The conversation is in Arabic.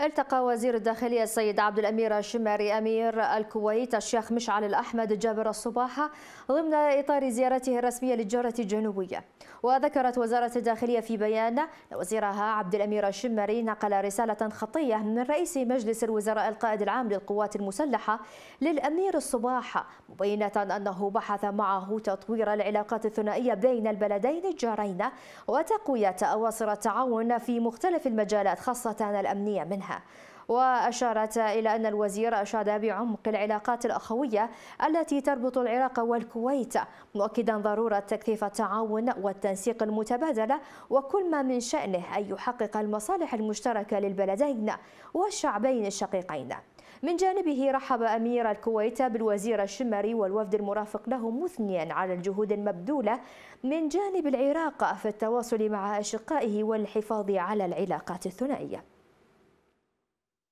التقى وزير الداخلية السيد عبد الأمير الشماري أمير الكويت الشيخ مشعل الأحمد جابر الصباحة ضمن إطار زيارته الرسمية للجارة الجنوبية. وذكرت وزارة الداخلية في بيان وزيرها عبد الأمير الشماري نقل رسالة خطية من رئيس مجلس الوزراء القائد العام للقوات المسلحة للأمير الصباحة مبينة أنه بحث معه تطوير العلاقات الثنائية بين البلدين الجارين وتقوية أواصر التعاون في مختلف المجالات خاصة الأمنية منها. عنها وأشارت إلى أن الوزير أشاد بعمق العلاقات الأخوية التي تربط العراق والكويت مؤكدا ضرورة تكثيف التعاون والتنسيق المتبادل وكل ما من شأنه أن يحقق المصالح المشتركة للبلدين والشعبين الشقيقين. من جانبه رحب أمير الكويت بالوزير الشمري والوفد المرافق له مثنيا على الجهود المبذولة من جانب العراق في التواصل مع أشقائه والحفاظ على العلاقات الثنائية.